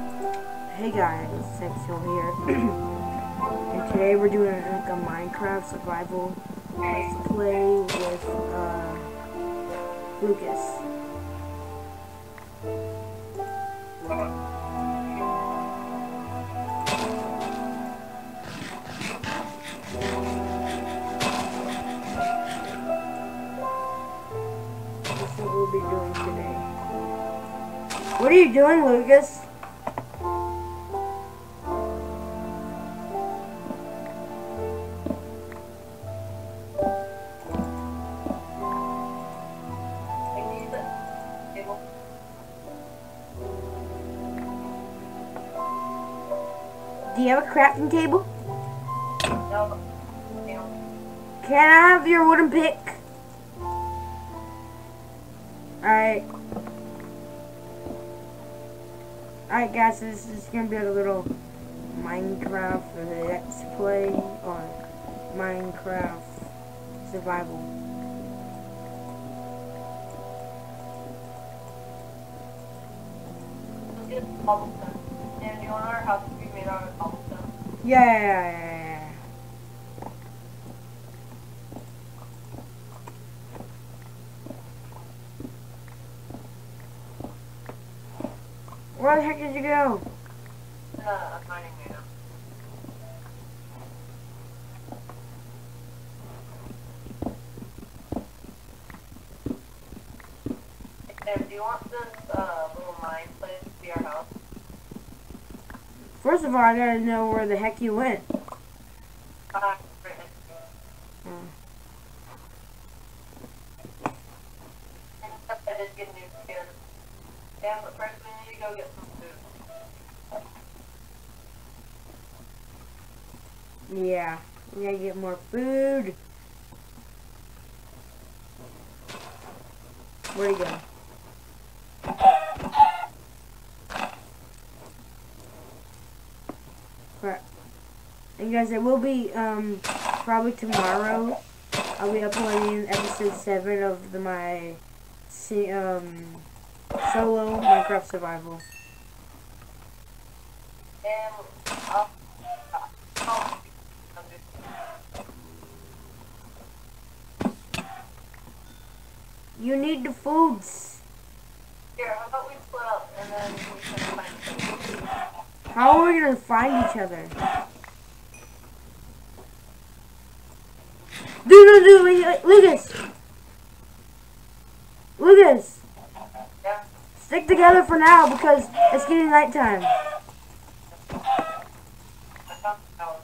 Hey guys, Sexual here. and today we're doing like a Minecraft survival let's play with uh, Lukas. What are you doing, Lukas? Do you have a crafting table? No. Can I have your wooden pick? Alright. Alright guys, so this is gonna be a little Minecraft for let's play on Minecraft survival. Let's get. And you want our house to be made out of cobblestone? Yeah, yeah, yeah, yeah. Where the heck did you go? Uh, I'm finding you now. Sam, do you want this uh, little mine place to be our house? First of all, I gotta know where the heck you went. First we need to go get some food. Yeah, we gotta get more food. Where'd he go? Right. And guys, it will be um probably tomorrow. I'll be uploading episode seven of the my um solo Minecraft survival. And I'll, I'll, You need the foods. Here, how about we split up and then we can find food? How are we gonna find each other? Dude, no, dude, wait, Lukas! Lukas! Yeah? Stick together for now because it's getting nighttime. I found the house.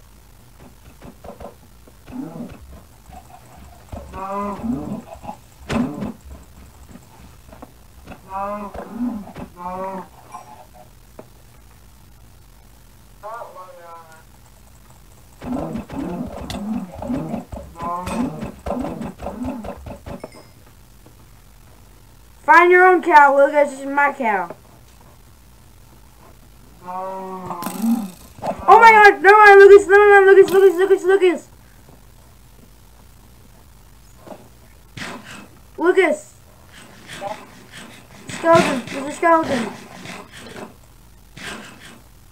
I want longer on that. Find your own cow, Lukas. This is my cow. Oh my god! No, no, Lukas! No, no, Lukas! Lukas! Lukas! Lukas! Lukas! Skeleton! There's a skeleton!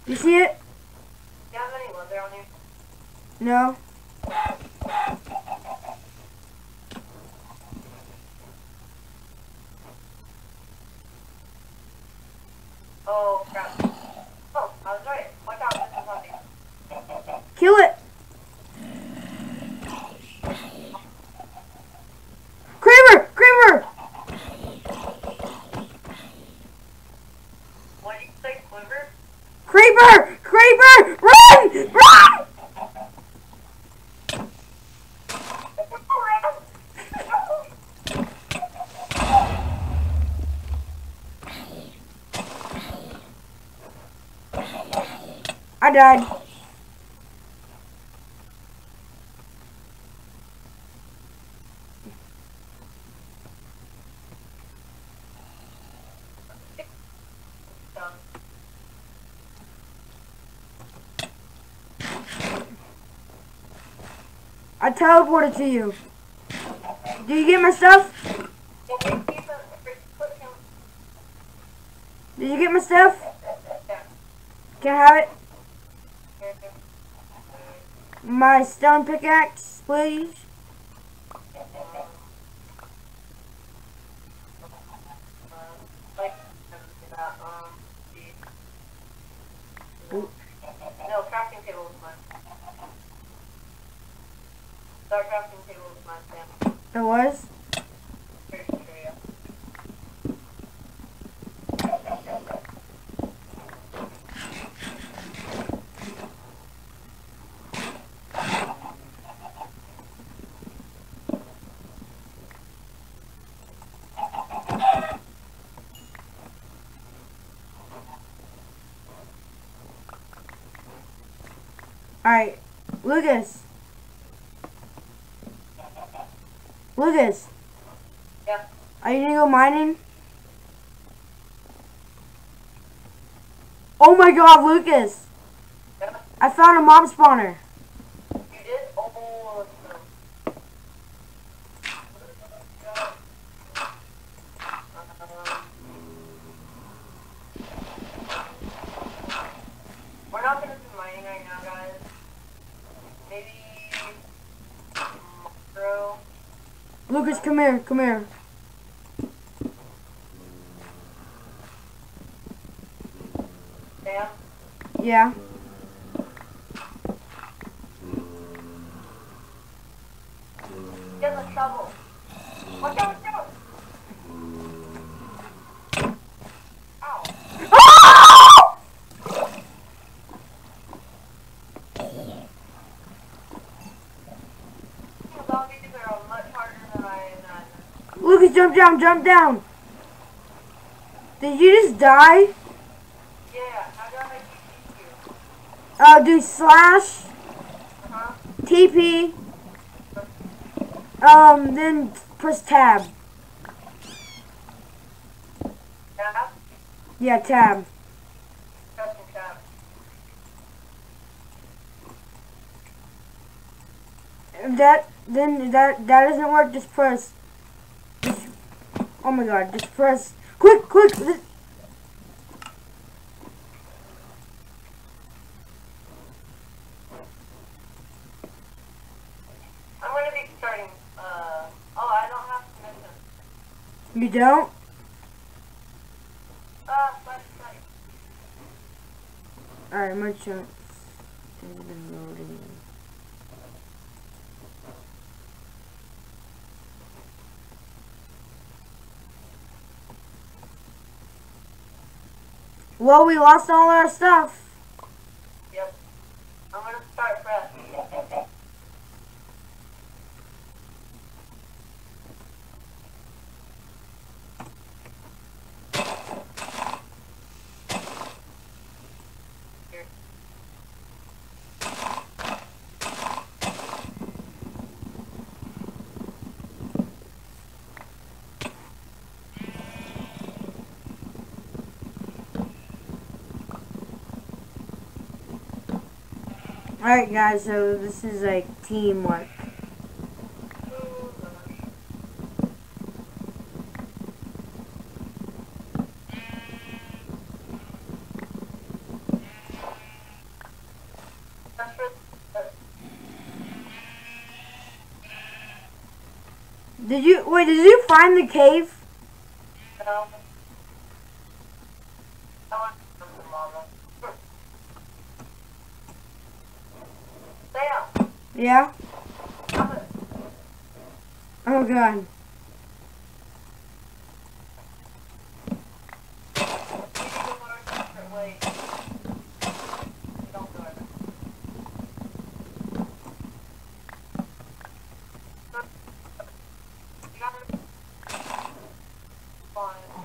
You see it? Do you have any leather on you? No. Oh, crap. Oh, I was right. Watch out, this is hunting. Kill it! Creeper! Creeper! What did you say, quiver? Creeper! Creeper! Run! Run! I died. I teleported to you. Do you get my stuff? Did you get my stuff? Can I have it? My stone pickaxe, please. No, crafting table. Start crafting table Sam. It was? Alright. Lukas. Lukas. Yeah. Are you gonna go mining? Oh my god, Lukas! Yeah. I found a mob spawner. You did? Oh, no. Um, We're not gonna do mining right now, guys. Maybe tomorrow. Lukas, come here, come here. Yeah? Yeah. get the shovel. Watch out, watch out! Ow. Oh! Zombies are much harder than I imagined. Lukas, jump down, jump down. Did you just die? Yeah, I keep you? Uh, do slash Uh-huh. TP. Um, then press tab. Yeah, Yeah, tab. tab. If that then that that doesn't work, just press. Oh my god, just press. Quick, quick. th- I'm gonna be starting, uh, oh, I don't have permission. You don't? Ah. Alright, my chance Well, we lost all our stuff. Yep. I'm gonna start fresh. Alright, guys, so this is like teamwork. Did you wait? Did you find the cave? no. I want some lava. Sam, Yeah. stop it. Oh god. You need to go a different way. Don't do it. You gotta-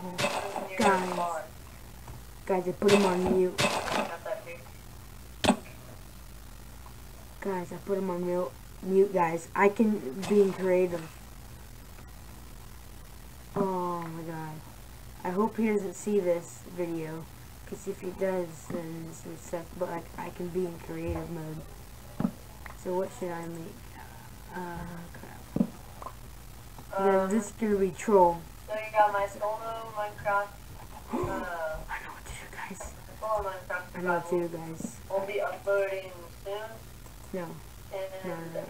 This is near guys. Guys, I put him on mute. Got that too. Guys, I put him on mute. Mute, guys. I can be in creative. Oh my god. I hope he doesn't see this video. Because if he does, then this would suck. But like, I can be in creative mode. So what should I make? Uh, crap. Um, this is gonna be troll. so you got my solo Minecraft. Uh, I know what to do, guys. more Minecraft I know survival. too, guys. We'll be uploading soon. No. And No, no,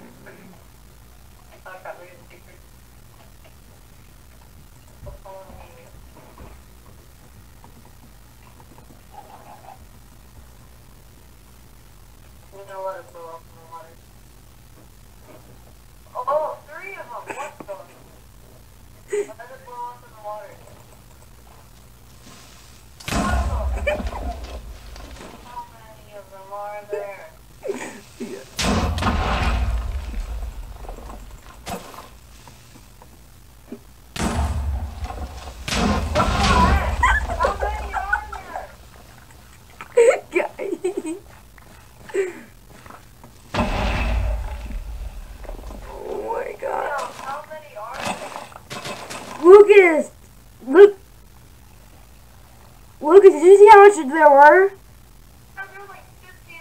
no, it in the water. Oh, three of them. What the? Why did it blow in the water? How many of them are there? How many are there? oh my god. No, how many are there? Lukas! Luke! Lukas, did you see how much there were? There were like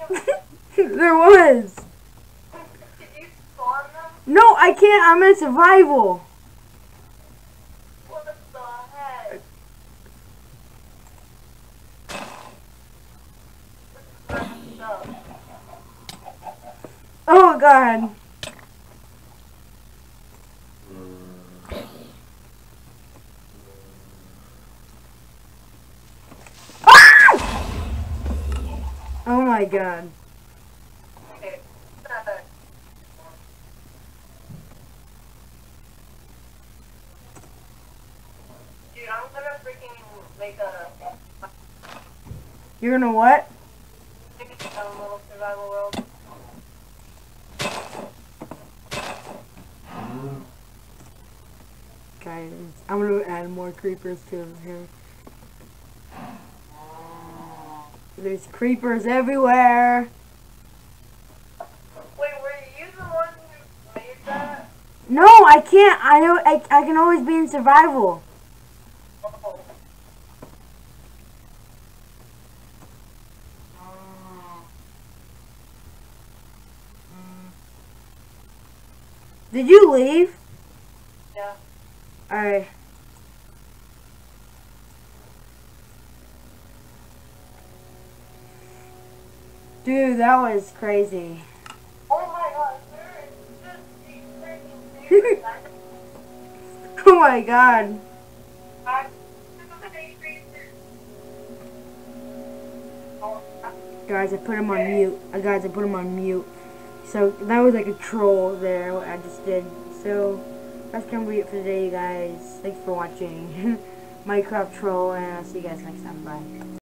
50 of them. there was. Did you spawn them? No, I can't. I'm in survival. What the heck? This is messed up. Oh god. God. Dude, I'm gonna freaking make a, You're gonna what? make a little survival world. Mm-hmm. Guys, I'm gonna add more creepers to here. There's creepers everywhere. Wait, were you the one who made that? No, I can't. I know. I, I can always be in survival. Oh. Did you leave? Yeah. Alright. Dude, that was crazy. Oh my god, there is just these freaking creepers. I Oh my god. Guys, I put him on mute. Uh, guys, I put him on mute. So, that was like a troll there, what I just did. So, that's gonna be it for today, guys. Thanks for watching. Minecraft troll, and I'll see you guys next time. Bye.